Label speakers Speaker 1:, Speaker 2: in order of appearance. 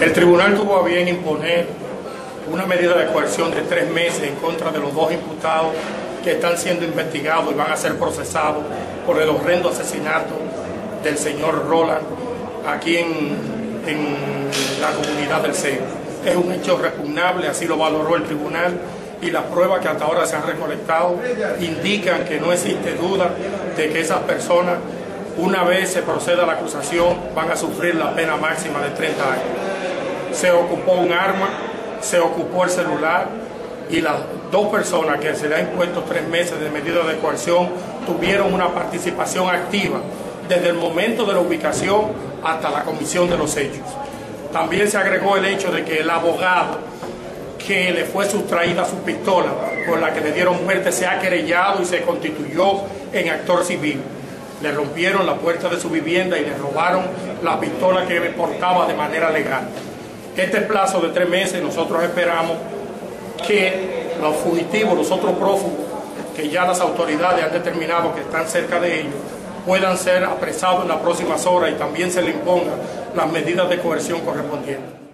Speaker 1: El tribunal tuvo a bien imponer una medida de coerción de tres meses en contra de los dos imputados que están siendo investigados y van a ser procesados por el horrendo asesinato del señor Roland aquí en, la comunidad del Seo. Es un hecho repugnable, así lo valoró el tribunal y las pruebas que hasta ahora se han recolectado indican que no existe duda de que esas personas, una vez se proceda a la acusación, van a sufrir la pena máxima de 30 años. Se ocupó un arma, se ocupó el celular y las dos personas que se le han impuesto tres meses de medida de coerción tuvieron una participación activa desde el momento de la ubicación hasta la comisión de los hechos. También se agregó el hecho de que el abogado que le fue sustraída su pistola con la que le dieron muerte se ha querellado y se constituyó en actor civil. Le rompieron la puerta de su vivienda y le robaron la pistola que portaba de manera legal. Este plazo de tres meses nosotros esperamos que los fugitivos, los otros prófugos, que ya las autoridades han determinado que están cerca de ellos, puedan ser apresados en las próximas horas y también se le impongan las medidas de coerción correspondientes.